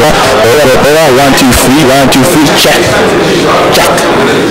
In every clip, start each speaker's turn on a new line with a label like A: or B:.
A: Hold up. One, two, three, one, two, three. Check, check.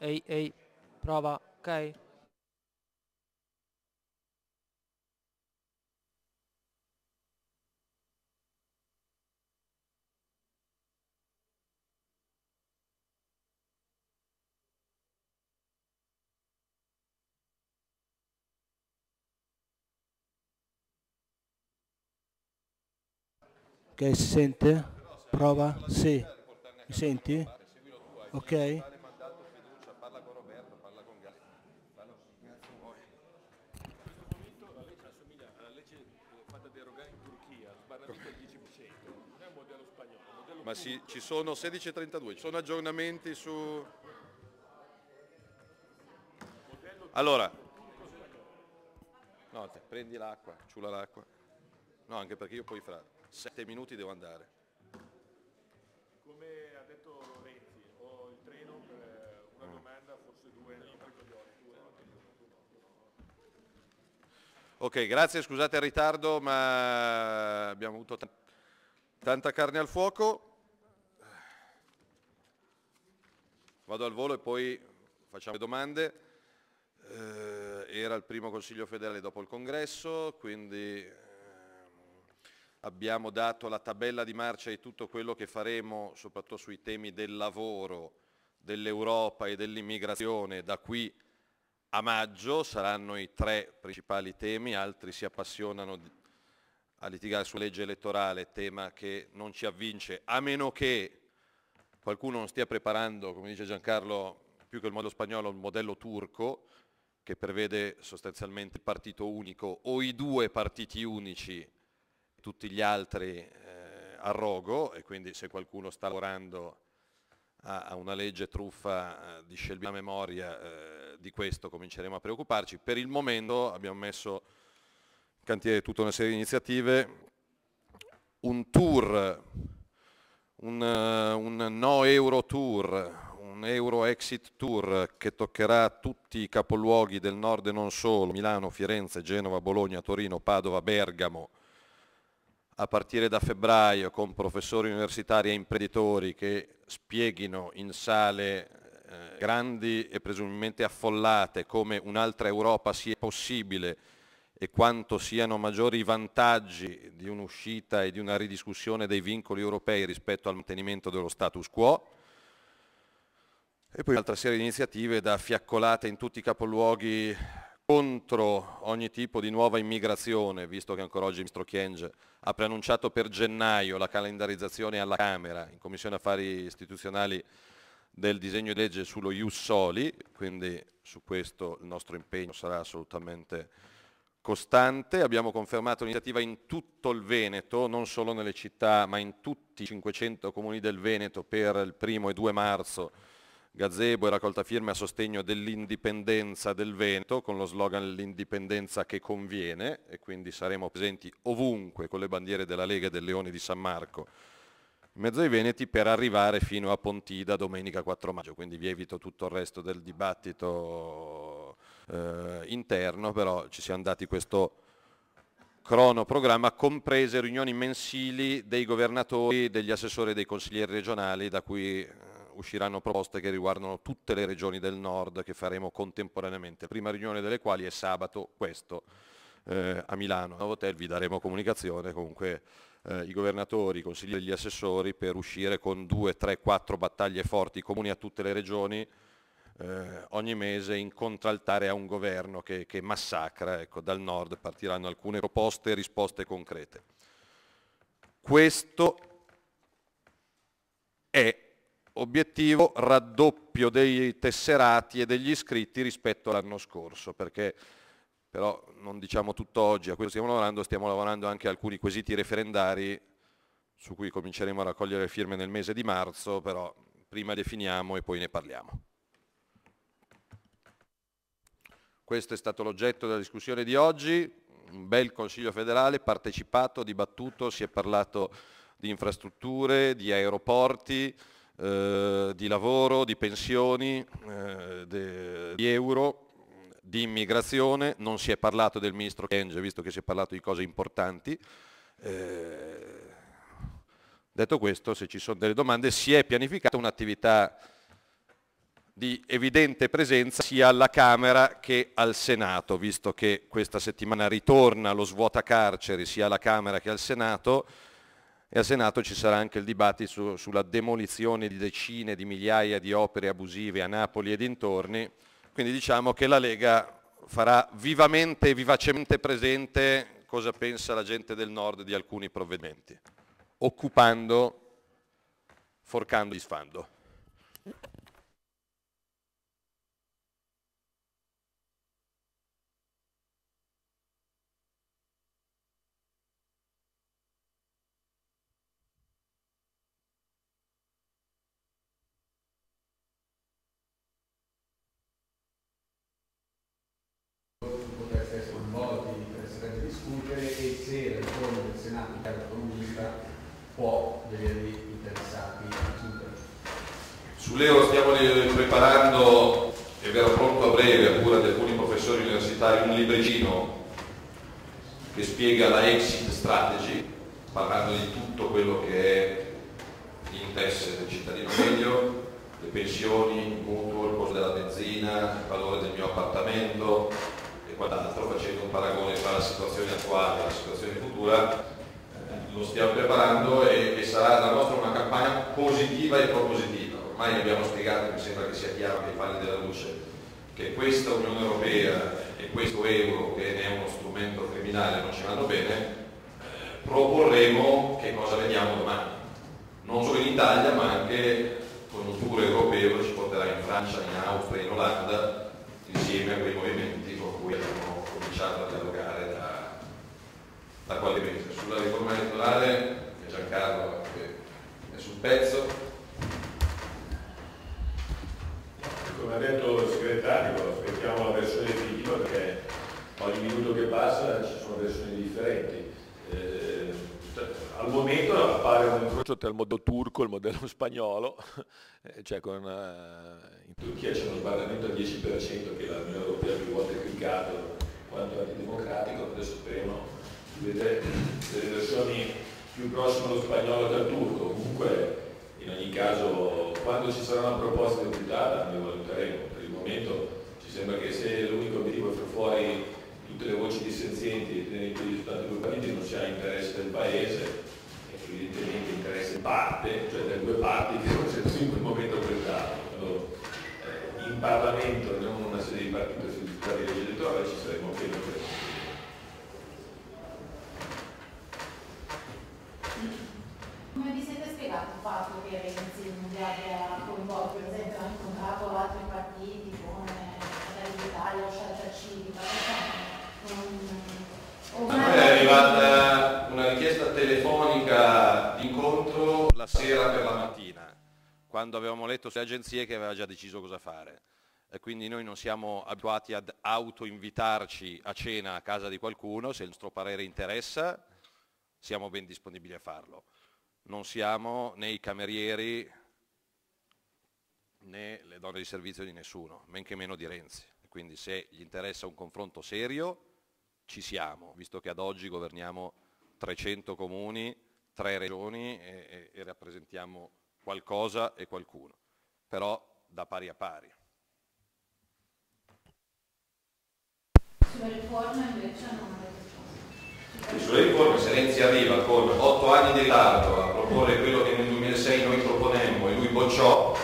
B: Ehi, ehi, prova, ok?
C: Ok, si sente? Prova? Sì. Mi senti? Ok?
D: Ma sì, ci sono 16.32, ci sono aggiornamenti su... Allora, no, te, prendi l'acqua, ciula l'acqua. No, anche perché io poi fra sette minuti devo andare.
E: Come ha detto Renzi, ho il treno per una domanda, forse due,
D: Ok, grazie, scusate il ritardo, ma abbiamo avuto tanta carne al fuoco. Vado al volo e poi facciamo le domande. Eh, era il primo Consiglio federale dopo il congresso, quindi ehm, abbiamo dato la tabella di marcia di tutto quello che faremo, soprattutto sui temi del lavoro, dell'Europa e dell'immigrazione da qui a maggio, saranno i tre principali temi, altri si appassionano a litigare sulla legge elettorale, tema che non ci avvince, a meno che qualcuno non stia preparando, come dice Giancarlo, più che il modello spagnolo, un modello turco, che prevede sostanzialmente il partito unico o i due partiti unici, tutti gli altri eh, a rogo, e quindi se qualcuno sta lavorando a, una legge truffa eh, di scelta memoria eh, di questo cominceremo a preoccuparci. Per il momento abbiamo messo in cantiere tutta una serie di iniziative, un tour, un, eh, un no euro tour, un euro exit tour che toccherà tutti i capoluoghi del nord e non solo, Milano, Firenze, Genova, Bologna, Torino, Padova, Bergamo, a partire da febbraio con professori universitari e imprenditori che spieghino in sale eh, grandi e presumibilmente affollate come un'altra Europa sia possibile e quanto siano maggiori i vantaggi di un'uscita e di una ridiscussione dei vincoli europei rispetto al mantenimento dello status quo. E poi un'altra serie di iniziative da fiaccolate in tutti i capoluoghi contro ogni tipo di nuova immigrazione, visto che ancora oggi il ministro Chienge ha preannunciato per gennaio la calendarizzazione alla Camera, in Commissione Affari Istituzionali, del disegno di legge sullo Ius Soli, quindi su questo il nostro impegno sarà assolutamente costante. Abbiamo confermato l'iniziativa in tutto il Veneto, non solo nelle città, ma in tutti i 500 comuni del Veneto per il primo e 2 marzo gazebo e raccolta firme a sostegno dell'indipendenza del Veneto con lo slogan l'indipendenza che conviene e quindi saremo presenti ovunque con le bandiere della Lega e del Leone di San Marco in mezzo ai Veneti per arrivare fino a Pontida domenica 4 maggio, quindi vi evito tutto il resto del dibattito eh, interno, però ci siamo dati questo cronoprogramma, comprese riunioni mensili dei governatori, degli assessori e dei consiglieri regionali da cui eh, usciranno proposte che riguardano tutte le regioni del nord che faremo contemporaneamente. Prima riunione delle quali è sabato questo eh, a Milano. A Novotel vi daremo comunicazione, comunque eh, i governatori, i consiglieri e gli assessori per uscire con due, tre, quattro battaglie forti comuni a tutte le regioni eh, ogni mese in contraltare a un governo che, che massacra, ecco, dal nord partiranno alcune proposte e risposte concrete. Questo è obiettivo raddoppio dei tesserati e degli iscritti rispetto all'anno scorso, perché però non diciamo tutto oggi, a questo stiamo lavorando, stiamo lavorando anche a alcuni quesiti referendari su cui cominceremo a raccogliere firme nel mese di marzo, però prima definiamo e poi ne parliamo. Questo è stato l'oggetto della discussione di oggi, un bel Consiglio federale partecipato, dibattuto, si è parlato di infrastrutture, di aeroporti, eh, di lavoro, di pensioni, eh, di euro, di immigrazione, non si è parlato del ministro Kenge, visto che si è parlato di cose importanti. Eh, detto questo, se ci sono delle domande, si è pianificata un'attività di evidente presenza sia alla Camera che al Senato, visto che questa settimana ritorna lo svuota carceri sia alla Camera che al Senato, e al Senato ci sarà anche il dibattito su, sulla demolizione di decine di migliaia di opere abusive a Napoli e dintorni, quindi diciamo che la Lega farà vivamente e vivacemente presente cosa pensa la gente del nord di alcuni provvedimenti, occupando, forcando, disfando.
F: può vederli interessati
D: Sull'Euro stiamo preparando e verrà pronto a breve a cura di alcuni professori universitari un libricino che spiega la exit strategy parlando di tutto quello che è l'interesse del cittadino medio, le pensioni, il mutuo, il costo della benzina, il valore del mio appartamento e quant'altro, facendo un paragone tra la situazione attuale e la situazione futura lo stiamo preparando e, e, sarà la nostra una campagna positiva e propositiva. Ormai abbiamo spiegato, mi sembra che sia chiaro che i falli della luce, che questa Unione Europea e questo euro, che ne è uno strumento criminale, non ci vanno bene, eh, proporremo che cosa vediamo domani. Non solo in Italia, ma anche congiunture europeo ci porterà in Francia, in Austria, in Olanda, insieme a quei movimenti con cui abbiamo cominciato a dialogare da, da qualche mese sulla riforma elettorale, Giancarlo è sul pezzo.
E: Come ha detto il segretario, aspettiamo la versione definitiva perché ogni minuto che passa ci sono versioni differenti. Al momento appare un incrocio tra il modello turco e il modello spagnolo, eh, cioè con, uh, in Turchia c'è uno sbarramento al 10% che l'Unione Europea più volte criticato quanto antidemocratico, adesso speriamo vedete delle versioni più prossime allo spagnolo che al turco, comunque in ogni caso quando ci sarà una proposta di deputata noi valuteremo, per il momento ci sembra che se l'unico obiettivo è far fuori tutte le voci dissenzienti e tenere in piedi soltanto due partiti non sia interesse del Paese, evidentemente interesse in parte, cioè delle due parti che non siano in quel momento presentato. Quando eh, in Parlamento, non una serie di partiti si discuterà di legge elettorale, ci saremo appena per
G: Come vi siete spiegato il fatto che Renzi non vi abbia coinvolto, per esempio, ha incontrato altri partiti come Fratelli d'Italia o Scelta Civica?
D: Noi è arrivata una richiesta telefonica di incontro la sera per la mattina, quando avevamo letto sulle agenzie che aveva già deciso cosa fare. E quindi noi non siamo abituati ad auto-invitarci a cena a casa di qualcuno, se il nostro parere interessa siamo ben disponibili a farlo non siamo né i camerieri né le donne di servizio di nessuno, men che meno di Renzi. Quindi se gli interessa un confronto serio, ci siamo, visto che ad oggi governiamo 300 comuni, 3 regioni e, e, e rappresentiamo qualcosa e qualcuno, però da pari a pari.
G: Sulle riforme invece non
D: sulle riforme se Renzi arriva con 8 anni di ritardo a proporre quello che nel 2006 noi proponemmo e lui bocciò,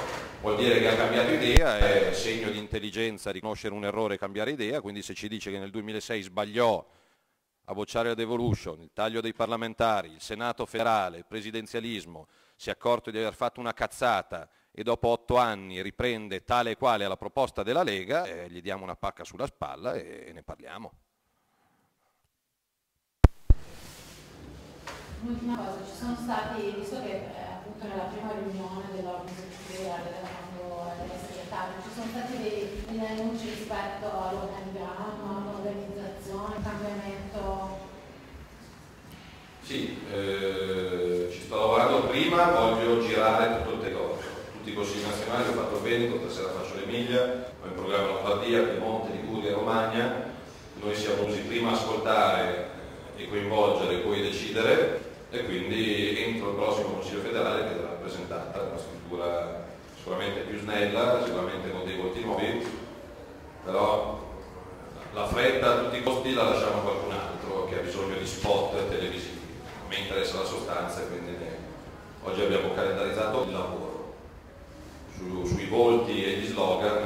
D: vuol dire che ha cambiato idea, è segno di intelligenza riconoscere un errore e cambiare idea, quindi se ci dice che nel 2006 sbagliò a bocciare la devolution, il taglio dei parlamentari, il Senato federale, il presidenzialismo, si è accorto di aver fatto una cazzata e dopo otto anni riprende tale e quale alla proposta della Lega, eh, gli diamo una pacca sulla spalla e, e ne parliamo.
G: Un'ultima cosa, ci sono stati, visto che eh, appunto nella prima riunione dell'ordine superiore, quando era segretario, ci sono stati dei, degli annunci rispetto all'organigramma, all'organizzazione, cambiamento.
D: Sì, eh, ci sto lavorando prima, voglio girare tutto il territorio, tutti i consigli nazionali, ho fatto il Veneto, stasera faccio l'Emilia, ho in programma Lombardia, Piemonte, Liguria e Romagna, noi siamo venuti prima a ascoltare e coinvolgere, poi decidere e quindi entro il prossimo Consiglio federale verrà presentata una struttura sicuramente più snella, sicuramente con dei volti nuovi, però la fretta a tutti i costi la lasciamo a qualcun altro che ha bisogno di spot televisivi. A me interessa la sostanza e quindi oggi abbiamo calendarizzato il lavoro. Su, sui volti e gli slogan